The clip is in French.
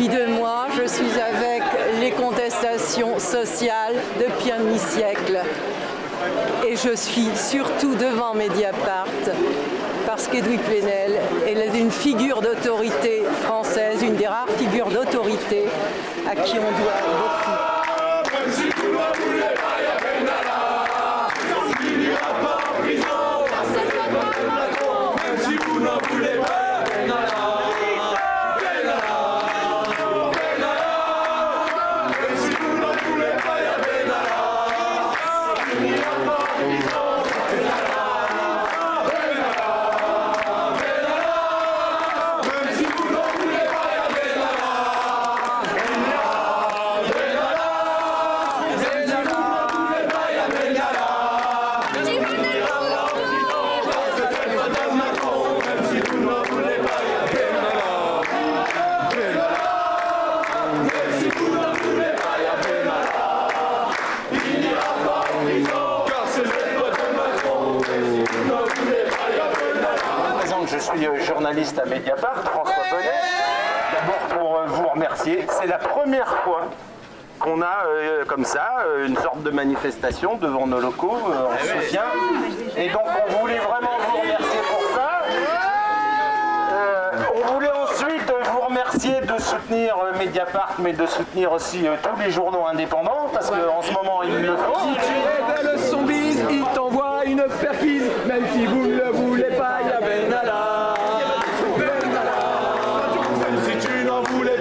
depuis deux mois, je suis avec les contestations sociales depuis un demi-siècle. Et je suis surtout devant Mediapart parce qu'Edoui Plenel est une figure d'autorité française, une des rares figures d'autorité à qui on doit beaucoup. Je suis euh, journaliste à Mediapart, François Bonnet. D'abord pour euh, vous remercier. C'est la première fois qu'on a euh, comme ça une sorte de manifestation devant nos locaux euh, en soutien. Et donc on voulait vraiment vous remercier pour ça. Euh, on voulait ensuite vous remercier de soutenir Mediapart, mais de soutenir aussi tous les journaux indépendants, parce qu'en ce moment ils le font. Si tu révèles son bise, il t'envoie une perquise, même si vous ne le voulez pas, il y a Benalla. Benalla. Même si tu n'en